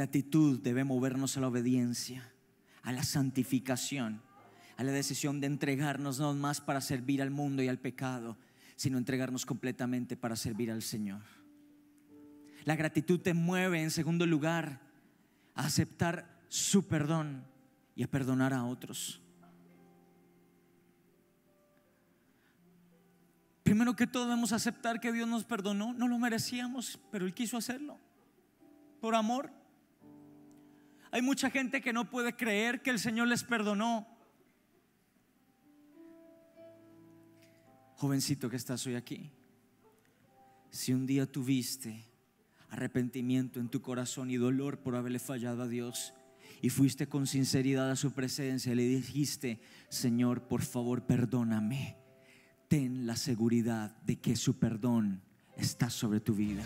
gratitud debe movernos a la obediencia, a la santificación, a la decisión de entregarnos no más para servir al mundo y al pecado, sino entregarnos completamente para servir al Señor. La gratitud te mueve, en segundo lugar, a aceptar su perdón y a perdonar a otros. Primero que todo debemos aceptar que Dios nos perdonó, no lo merecíamos, pero Él quiso hacerlo, por amor. Hay mucha gente que no puede creer que el Señor les perdonó. Jovencito que estás hoy aquí, si un día tuviste arrepentimiento en tu corazón y dolor por haberle fallado a Dios, y fuiste con sinceridad a su presencia y le dijiste, Señor, por favor, perdóname. Ten la seguridad de que su perdón está sobre tu vida.